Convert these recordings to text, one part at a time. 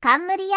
冠や。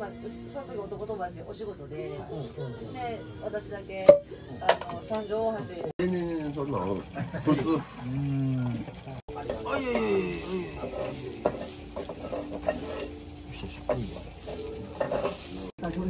まあその時男友達お仕事で、で私だけあの三条大橋。全然そん。なの普通あいやいやいやいや縦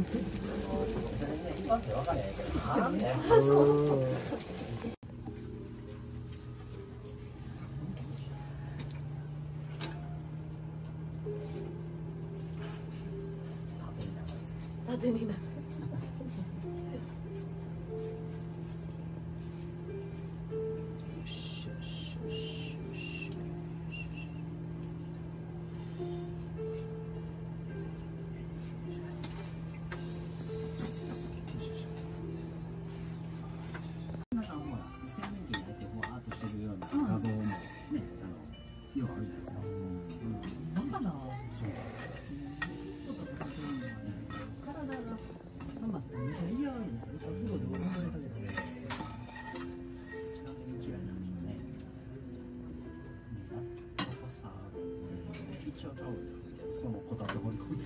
一応タオルで拭いて、そのこたつ掘り込んで。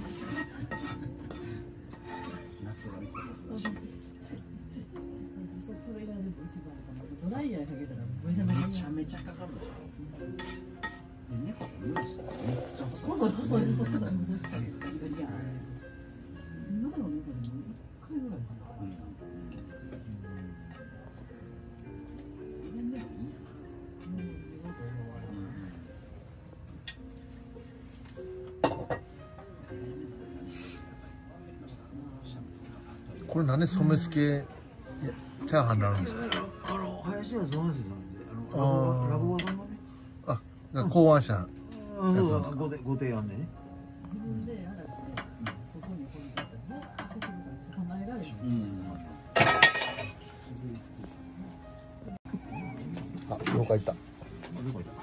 夏が見てますし。そそれがでも一番かなドライヤーかけたらめちゃめちゃかかるでしょ。で猫と無理したらめっちゃ細細い細い細いこれ何で染付けいやチャーハンになるんですか？あの林家そうなんですよあのラブホさんがね。あ考案者あやつなんですか？ごてご提案でね。自分で洗ってそこにこれ出してぼーっとするから捕まえられるうん。あ了解いった。どこ行った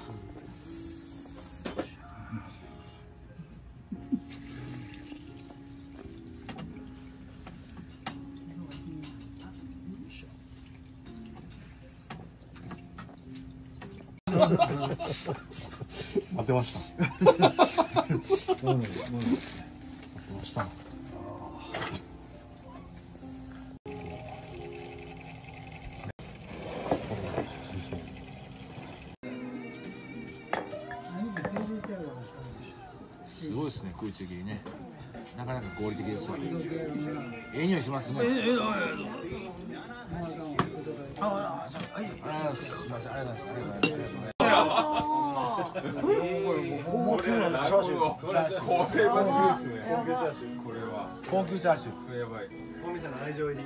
当てました。当てました。すごいですね空中切りね。なかなか合理的ですわええ匂いしますね。ええええああはいああすみませんありがとうございます。ありがとうございますもう今日のチャーシューこれはすごいですね高級チャーシューこれは高級チャーシューこれやばいもみさんの愛情入り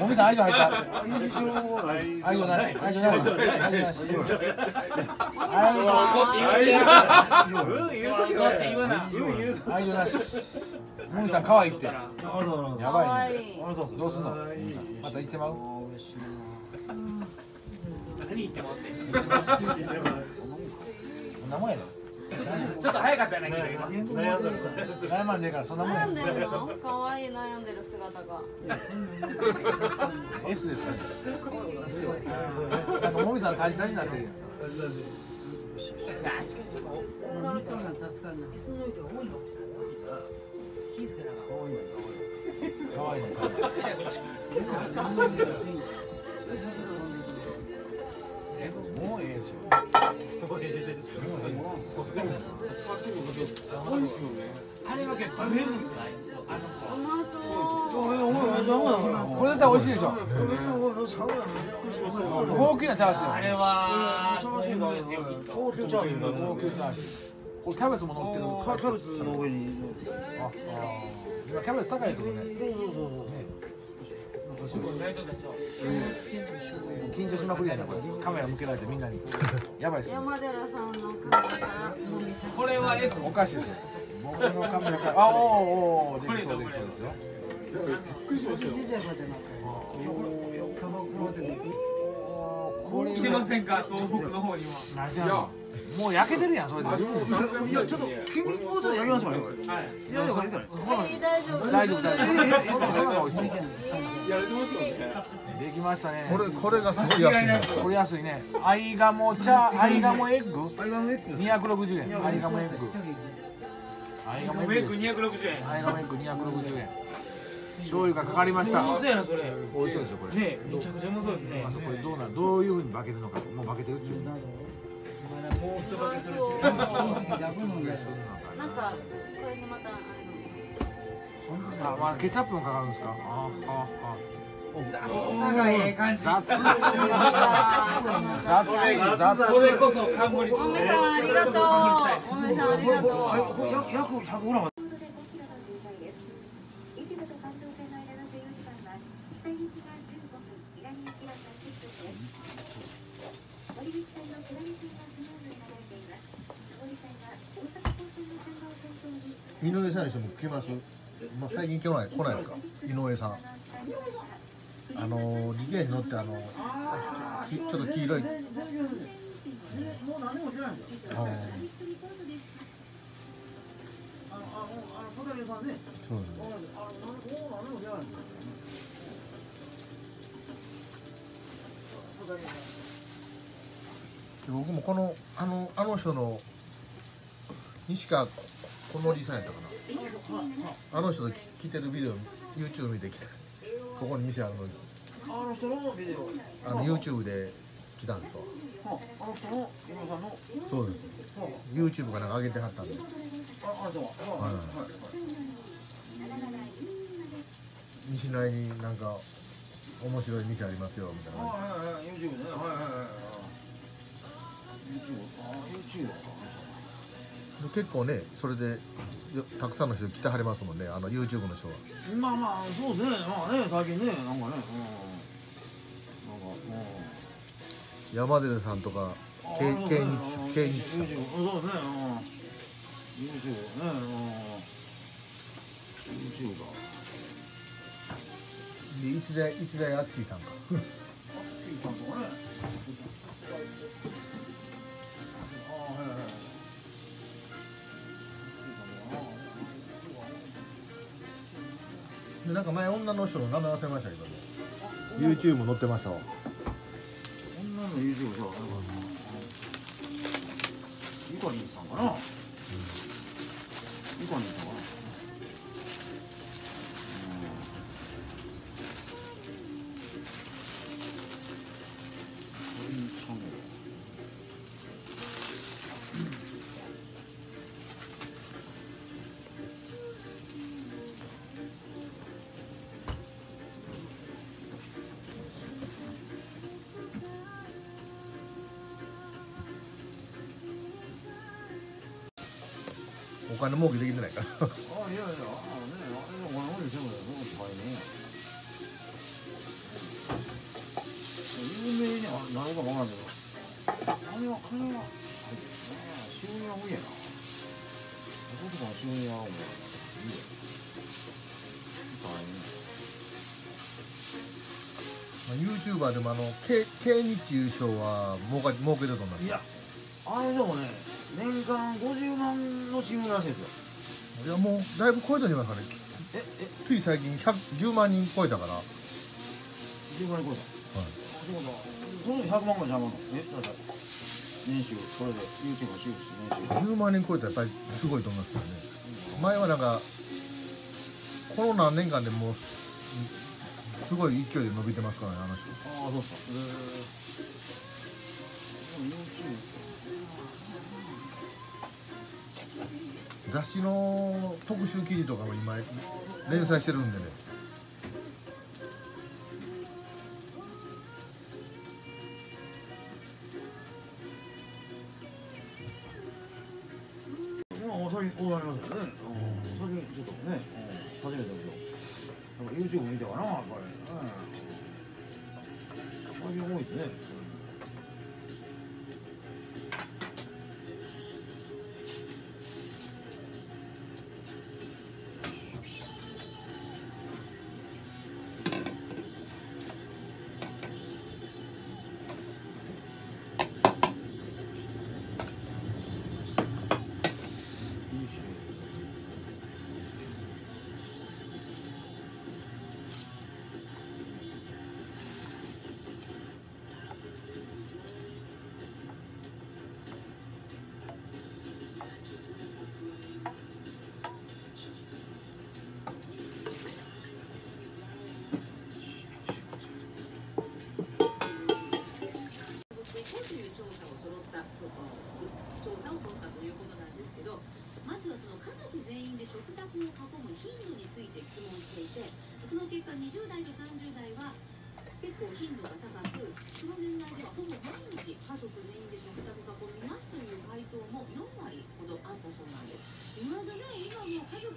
もみさん愛情入った愛情なし愛情なし愛情なし愛情なしもみさん可愛いってやばいどうすんのまた行ってまう何言ってもってそん。なもん。やでちょっと早かったやないか悩ん。でる悩まん。でえからそん。なもん。や悩ん。可愛い悩ん。でる姿が S ですねあのもみさん。タジタジになってるやん。可愛いねもうええしもうええですよもうええですよあれはけど食べるんですよ甘そうこれ絶対美味しいでしょ高級なチャーシューあれはチャーシュー高級チャーシュー高級チャーシューこれキャベツも乗ってるキャベツの上にあ今キャベツ高いですもんね。そうそうそう緊張しまくりやなこれ。カメラ向けられてみんなに。やばいっすよ。山寺さんのカメラから。これは S おかしいですよ。僕のカメラから。あおーおーできそうできそうですよ。これ来てませんか東北の方にはもう焼けてるやんそれでいやちょっと君もうちょっと焼きますからねはいいやいや大丈夫大丈夫大丈夫その方が美味しいやれてますよね。できましたね。これこれがすごい安いね。これ安いね。アイガモ茶アイガモエッグ？アイガンエッグ260円。アイガモエッグ。アイガモエッグメイクです260円。アイガモエッグ260円。醤油がかかりました。そうやなそれ。美味しそうでしょこれ。ねめちゃくちゃうまそうですね。あそうこれどうなんどういうふうに化けるのか。もう化けてるっちゅう。もう一かけするそう。意識がぶのでなんかこれにまたああ、まあ、ケチャップもかかるんですかあああさがええ感じ。雑雑の雑それこそおめさんありがとう。おめさんありがとう約約100グラム一部と関東線の間の14時間は北行きが15分、南行きが30分です。森口線の津波線がスムーズに流れています。上り線は大阪高速の線路を先頭に井上さんにしても来ます、まあ、最近来ない来ないですか？井上さん。あの自転車乗ってあのきちょっと黄色い。もう何も出ないんだあのあのあのあのホテルさんねそうですね。あのもう何も出ないんだ僕もこのあのあの人の西川このおじさんやったかな？あの人の着てるビデオ YouTube 見てきた。ここに店あるのにあの人のビデオ。あの YouTube で来たんですわあの人の今さんのそう。です YouTube かなんか上げてはったんでああの人ははいはい西成になんか面白い店ありますよみたいなはいはいはい YouTube ねはいはいはい YouTube あ YouTube 結構ねそれでよたくさんの人来てはりますもんねあの YouTube の人は。まあまあそうですね。まあね最近ねなんかねうん。なんか山寺さんとかうん K 日 K 日さんそうですねうん。YouTube ねうん。YouTube だで一大一大アッキーさんか。ピーさんとかねでなんか前女の人の名前忘れましたけどね。YouTube も載ってましたわ。女の YouTube さイコリンさんかな。イコリンさんか金儲けできてないから。あいやいやあねあれでも俺俺全部だよ僕高いね有名にはなるかもわからんけど金は金は収入は無理やなどこそこの収入はもういいよ高いねまあ YouTuber でもあの K, K 日優勝は儲か儲けてると思いますいやあれでもね年間50万の収入らしいですよ。いやもうだいぶ超えたんじゃないですかねええ。つい最近100 10万人超えたから、はい、10万円超えた。あそうだ。それで100万ぐらいちゃうのえだって年収それで YouTube の収益年収。10万人超えたらやっぱりすごいと思いますけどね。前はなんかこの何年間でもうすすごい勢いで伸びてますからねあの人。ああそうっすか。へえでも YouTube 雑誌の特集記事とかも今連載してるんでね。お酒終わりま、ちょっとね、うん。初めてだけど、なんか YouTube 見たかな、やっぱり、ね、お酒多いですね。ったその調査を取ったということなんですけどまずはその家族全員で食卓を囲む頻度について質問していてその結果20代と30代は結構頻度が高くその年代ではほぼ毎日家族全員で食卓囲みますという回答も4割ほどあったそうなんです今までね今も家族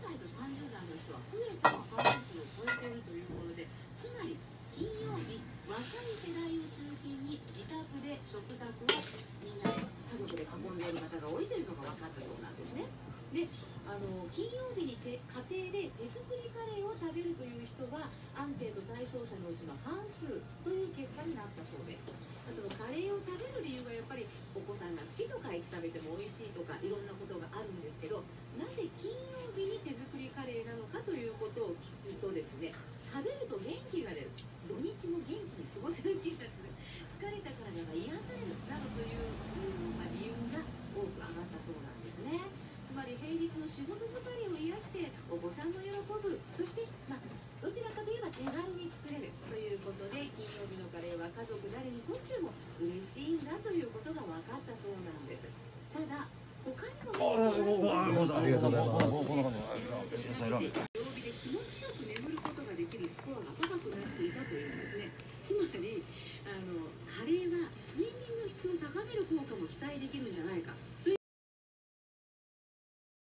代と30代の人は増えたが半数を超えているということでつまり金曜日若い世代を中心に自宅で食卓をみんなで家族で囲んでいる方が多いというのが分かったそうなんですね。であの金曜日にて家庭で手作りカレーを食べるという人はアンケート対象者のうちの半数という結果になったそうです。べても美味しいとかいろんなことがあるんですけどなぜ金曜日に手作りカレーなのかということを聞くとですね食べると元気が出る。土日も元気に過ごせる気がする。疲れた体が癒されるなどという、まあ、理由が多く上がったそうなんですね。つまり平日の仕事疲れを癒してお子さんの喜ぶ。そして、まあ、どちらかといえば手軽に作れるということで金曜日のカレーは家族誰にとっても嬉しいんだということが分かったそうなんです。ありがとうございます。